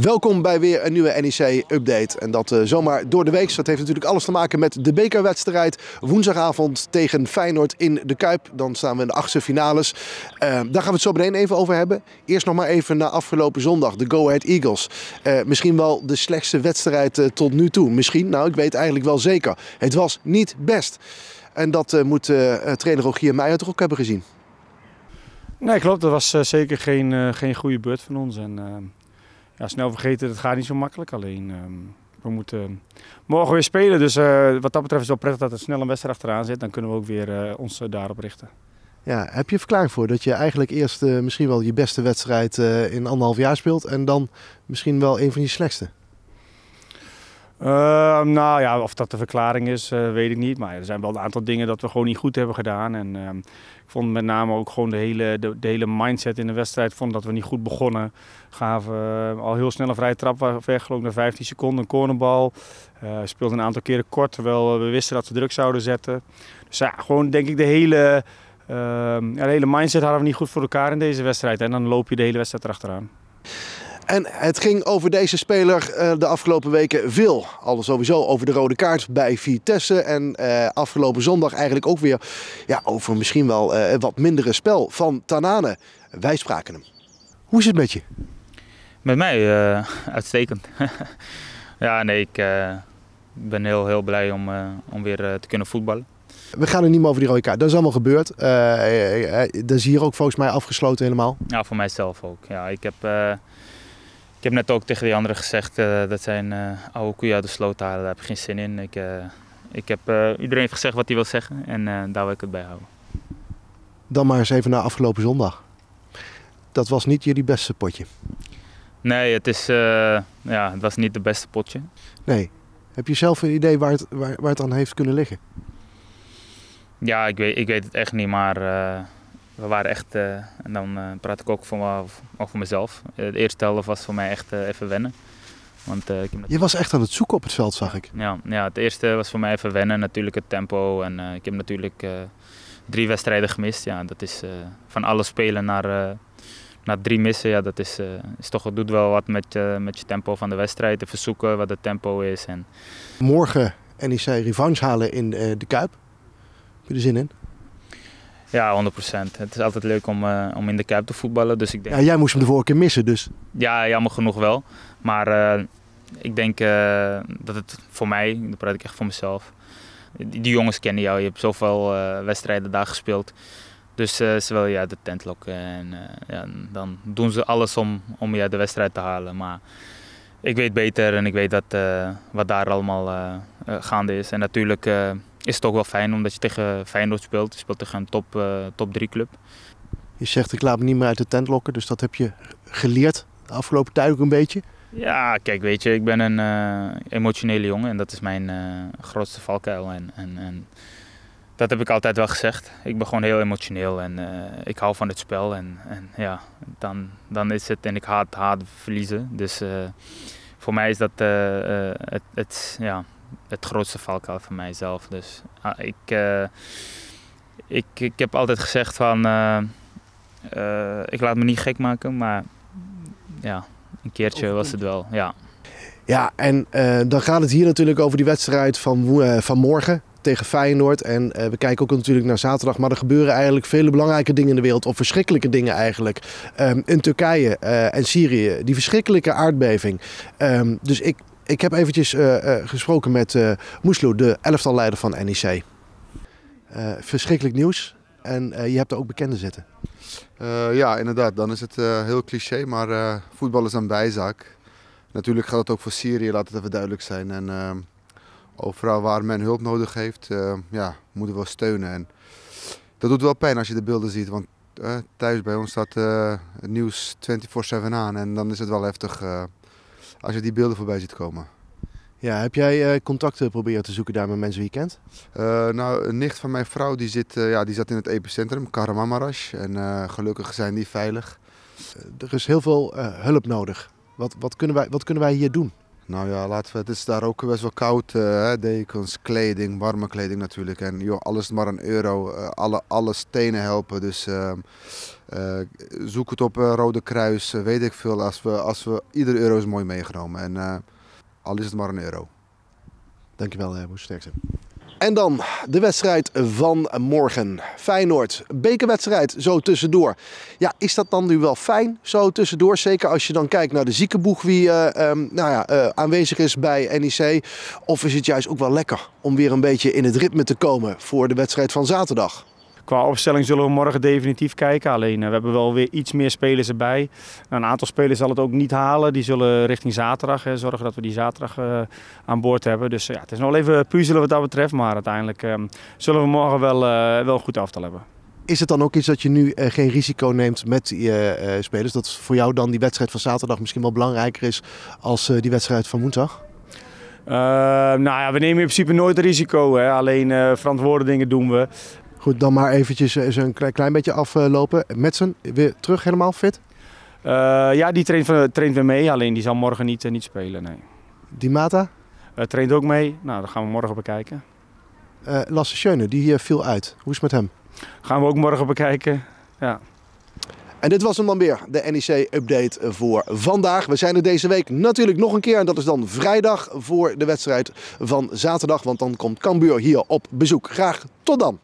Welkom bij weer een nieuwe NEC-update. En dat uh, zomaar door de week. Dat heeft natuurlijk alles te maken met de bekerwedstrijd. Woensdagavond tegen Feyenoord in de Kuip. Dan staan we in de achtste finales. Uh, daar gaan we het zo meteen even over hebben. Eerst nog maar even naar afgelopen zondag. De Go Ahead Eagles. Uh, misschien wel de slechtste wedstrijd tot nu toe. Misschien, nou ik weet eigenlijk wel zeker. Het was niet best. En dat moet trainer Rogier Meijer toch ook hebben gezien. Nee, klopt. Dat was zeker geen, geen goede beurt van ons. En ja, snel vergeten, dat gaat niet zo makkelijk. Alleen ehm, we moeten morgen weer spelen. Dus uh, wat dat betreft is het wel prettig dat er snel een wedstrijd achteraan zit. Dan kunnen we ook weer uh, ons uh, daarop richten. Ja, heb je verklaring voor dat je eigenlijk eerst misschien wel je beste wedstrijd in anderhalf jaar speelt en dan misschien wel een van je slechtste? Ehm, nou ja, of dat de verklaring is, uh, weet ik niet. Maar er zijn wel een aantal dingen dat we gewoon niet goed hebben gedaan. En uh, ik vond met name ook gewoon de hele, de, hele mindset in de wedstrijd. vond dat we niet goed begonnen. Gaven uh, al heel snel een vrije trap weggelopen naar 15 seconden. Een cornerbal. speelden een aantal keren kort, terwijl we wisten dat we druk zouden zetten. Dus ja, gewoon denk ik de hele, ehm, de hele mindset hadden we niet goed voor elkaar in deze wedstrijd. En dan loop je de hele wedstrijd erachteraan. En het ging over deze speler uh, de afgelopen weken veel. Al sowieso over de rode kaart bij Vitesse. En uh, afgelopen zondag eigenlijk ook weer ja, over misschien wel uh, wat mindere spel van Tanane. Wij spraken hem. Hoe is het met je? Met mij uitstekend. ja, nee, ik ben heel, heel blij om, om weer te kunnen voetballen. We gaan er niet meer over die rode kaart. Dat is allemaal gebeurd. dat is hier ook volgens mij afgesloten helemaal. Ja, voor mijzelf ook. Ja, ik heb ik heb net ook tegen die anderen gezegd uh, dat zijn uh, oude koeien uit de sloot halen. Daar heb ik geen zin in. Ik, uh, ik heb, iedereen heeft gezegd wat hij wil zeggen en daar wil ik het bij houden. Dan maar eens even naar afgelopen zondag. Dat was niet jullie beste potje. Nee, het, is, ja, het was niet het beste potje. Nee. Heb je zelf een idee waar het, waar, waar het aan heeft kunnen liggen? Ja, ik weet, ik weet het echt niet, maar we waren echt, uh, en dan uh, praat ik ook voor, over mezelf. De eerste helft was voor mij echt uh, even wennen. Want, ik heb Je was echt aan het zoeken op het veld, zag ik. Ja, ja het eerste was voor mij even wennen. Natuurlijk het tempo. En ik heb natuurlijk drie wedstrijden gemist. Ja, dat is van alle spelen naar, naar drie missen. Ja, dat is, is toch, het doet wel wat met, met je tempo van de wedstrijd. Te verzoeken wat het tempo is. En... Morgen NEC revanche halen in de Kuip. Heb je er zin in? Ja, 100% Het is altijd leuk om, uh, om in de Kuip te voetballen. Dus ik denk... ja, jij moest hem de vorige keer missen dus. Ja, jammer genoeg wel. Maar uh, ik denk uh, dat het voor mij, dat praat ik echt voor mezelf. Die, die jongens kennen jou, je hebt zoveel wedstrijden daar gespeeld. Dus ze willen je uit de tent lokken. En ja, dan doen ze alles om, om je uit de wedstrijd te halen. Maar ik weet beter en ik weet dat, wat daar allemaal gaande is. En natuurlijk is het ook wel fijn omdat je tegen Feyenoord speelt. Je speelt tegen een top, uh, top 3 club. Je zegt ik laat me niet meer uit de tent lokken, dus dat heb je geleerd de afgelopen tijd ook een beetje? Ja, kijk, weet je, ik ben een uh, emotionele jongen en dat is mijn uh, grootste valkuil. En, en, en, dat heb ik altijd wel gezegd. Ik ben gewoon heel emotioneel en ik hou van het spel. En, en ja, dan, dan is het, en ik haat, haat verliezen. Dus voor mij is dat het, het, ja, het grootste valkuil van mijzelf. Dus ah, ik, uh, ik, ik heb altijd gezegd van, uh, uh, ik laat me niet gek maken, maar ja, een keertje was het wel, ja. Ja, en dan gaat het hier natuurlijk over die wedstrijd van, van morgen tegen Feyenoord. En we kijken ook natuurlijk naar zaterdag. Maar er gebeuren eigenlijk vele belangrijke dingen in de wereld. Of verschrikkelijke dingen eigenlijk. Um, in Turkije en Syrië. Die verschrikkelijke aardbeving. Um, dus ik ik heb eventjes uh, gesproken met uh, Moeslo, de elftalleider van NEC. verschrikkelijk nieuws. En je hebt er ook bekende zitten. ja, inderdaad. Dan is het heel cliché, maar voetbal is een bijzaak. Natuurlijk gaat het ook voor Syrië, laat het even duidelijk zijn. En overal waar men hulp nodig heeft, ja, moeten we steunen. En dat doet wel pijn als je de beelden ziet. Want thuis bij ons staat het nieuws 24-7 aan. En dan is het wel heftig als je die beelden voorbij ziet komen. Ja, heb jij uh, contacten proberen te zoeken daar met mensen die je kent? Uh, nou, een nicht van mijn vrouw die, zit, uh, ja, die zat in het epicentrum, Kahramanmaraş. En gelukkig zijn die veilig. er is heel veel hulp nodig. Wat, wat, kunnen wij, wat kunnen wij hier doen? Nou ja, laten we, het is daar ook best wel koud. Uh, dekens, kleding, warme kleding natuurlijk. En joh, alles maar een euro. Uh, alle, alle stenen helpen. Dus uh, zoek het op Rode Kruis, weet ik veel. Als we, als we, iedere euro is mooi meegenomen. En al is het maar een euro. Dankjewel, Moes Sterkse. En dan de wedstrijd van morgen. Feyenoord, bekerwedstrijd zo tussendoor. Ja, is dat dan nu wel fijn zo tussendoor? Zeker als je dan kijkt naar de ziekenboeg wie uh, um, nou ja, uh, aanwezig is bij NEC. Of is het juist ook wel lekker om weer een beetje in het ritme te komen voor de wedstrijd van zaterdag? Qua opstelling zullen we morgen definitief kijken. Alleen we hebben wel weer iets meer spelers erbij. Nou, een aantal spelers zal het ook niet halen. Die zullen richting zaterdag hè, zorgen dat we die zaterdag uh, aan boord hebben. Dus ja, het is nog even puzzelen wat dat betreft. Maar uiteindelijk uh, zullen we morgen wel, uh, wel een goed aftal hebben. Is het dan ook iets dat je nu geen risico neemt met die spelers? Dat voor jou dan die wedstrijd van zaterdag misschien wel belangrijker is als die wedstrijd van woensdag? nou ja, we nemen in principe nooit risico. Hè. Alleen verantwoorde dingen doen we. Goed, dan maar eventjes een klein, klein beetje aflopen. Metsen, weer terug helemaal fit? Uh, ja, die traint, traint weer mee, alleen die zal morgen niet, uh, niet spelen. Nee. Die Mata? Uh, traint ook mee. Nou, dat gaan we morgen bekijken. Lasse Schöne, die hier viel uit. Hoe is het met hem? Gaan we ook morgen bekijken. Ja. En dit was hem dan weer, de NEC-update voor vandaag. We zijn er deze week natuurlijk nog een keer. En dat is dan vrijdag voor de wedstrijd van zaterdag. Want dan komt Cambuur hier op bezoek. Graag tot dan.